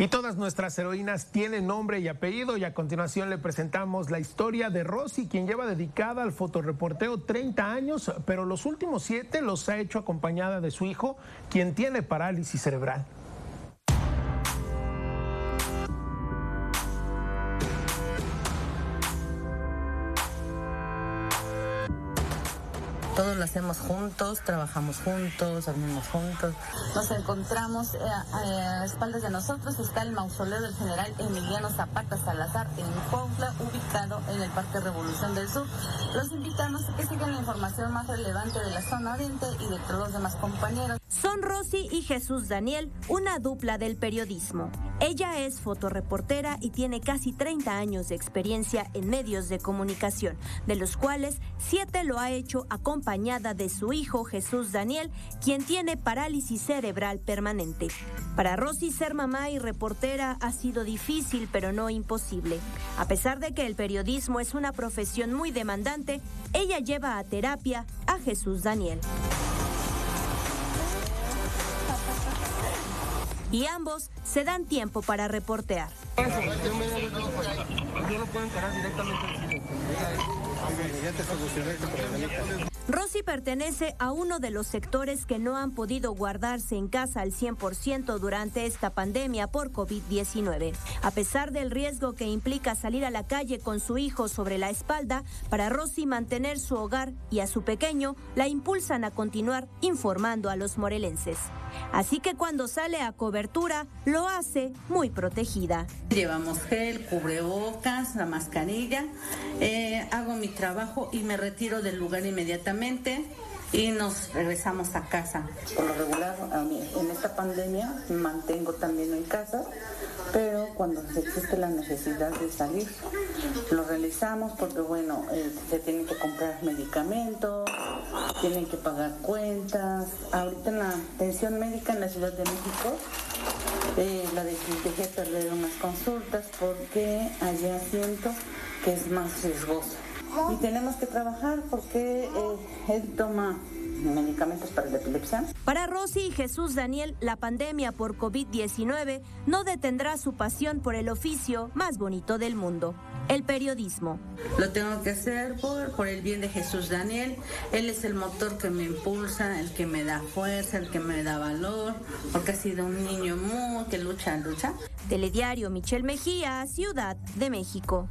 Y todas nuestras heroínas tienen nombre y apellido y a continuación le presentamos la historia de Rosy, quien lleva dedicada al fotoreporteo 30 años, pero los últimos siete los ha hecho acompañada de su hijo, quien tiene parálisis cerebral. Todos lo hacemos juntos, trabajamos juntos, dormimos juntos. Nos encontramos eh, a espaldas de nosotros está el mausoleo del general Emiliano Zapata Salazar en Puebla, ubicado en el Parque Revolución del Sur. Los invitamos a que sigan la información más relevante de la zona oriente y de todos los demás compañeros. Son Rosy y Jesús Daniel, una dupla del periodismo. Ella es fotoreportera y tiene casi 30 años de experiencia en medios de comunicación, de los cuales siete lo ha hecho acompañada de su hijo Jesús Daniel, quien tiene parálisis cerebral permanente. Para Rosy ser mamá y reportera ha sido difícil, pero no imposible. A pesar de que el periodismo es una profesión muy demandante, ella lleva a terapia a Jesús Daniel. y ambos se dan tiempo para reportear. Rosy pertenece a uno de los sectores que no han podido guardarse en casa al 100% durante esta pandemia por COVID-19. A pesar del riesgo que implica salir a la calle con su hijo sobre la espalda, para Rosy mantener su hogar y a su pequeño la impulsan a continuar informando a los morelenses. Así que cuando sale a cobertura, lo hace muy protegida. Llevamos gel, cubrebocas, la mascarilla, eh, hago mi trabajo y me retiro del lugar inmediatamente y nos regresamos a casa. Por lo regular, en esta pandemia mantengo también en casa, pero cuando existe la necesidad de salir, lo realizamos porque, bueno, eh, se tienen que comprar medicamentos, tienen que pagar cuentas. Ahorita en la atención médica en la Ciudad de México, eh, la dejé perder unas consultas porque allá siento que es más riesgoso. Y tenemos que trabajar porque eh, él toma medicamentos para la epilepsia. Para Rosy y Jesús Daniel, la pandemia por COVID-19 no detendrá su pasión por el oficio más bonito del mundo, el periodismo. Lo tengo que hacer por, por el bien de Jesús Daniel. Él es el motor que me impulsa, el que me da fuerza, el que me da valor, porque ha sido un niño muy que lucha, lucha. Telediario Michelle Mejía, Ciudad de México.